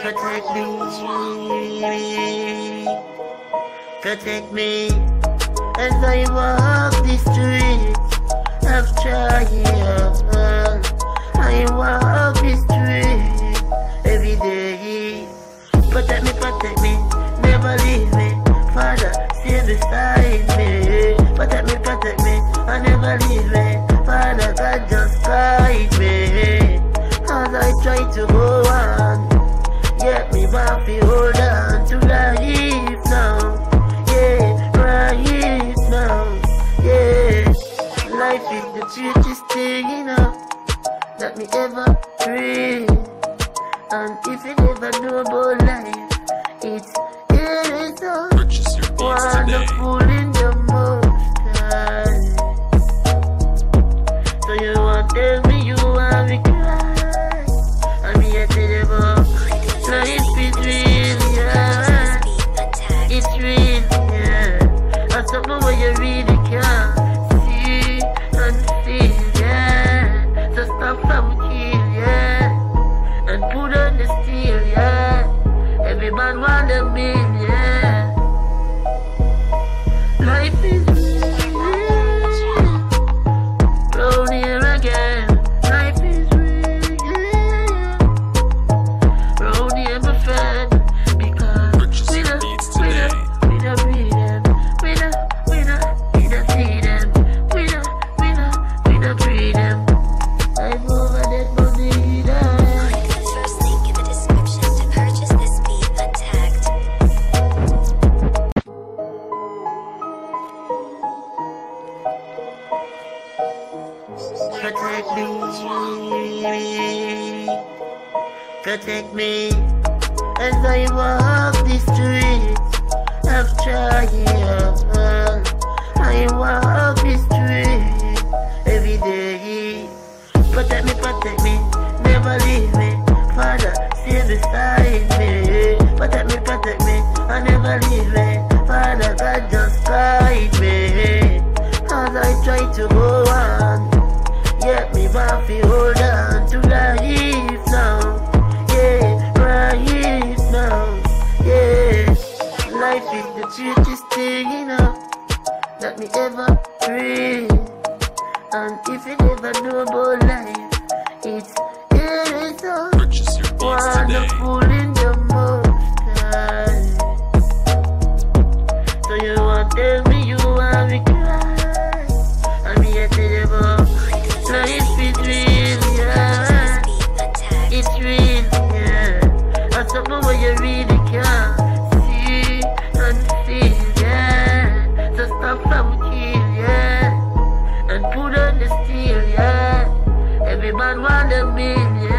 Protect me. Protect me. As I walk the streets of trial. Life is the sweetest thing, you know, that me ever dream. And if you never know about life, it's it's so Purchase your beats today. Yeah. Every man Protect me. Protect me. As I walk the streets of trial. I walk the streets every day. Protect me, protect me. Never leave me. Father, stay beside me. Protect me, protect me. I never leave me. Father, God just guide me. As I try to go is the sweetest thing, you know, that me ever dream. And if you never know about life, it's it's so Purchase your beats today. in the most. So you want tell me you want me the steel, yeah. Every man want a meal, yeah.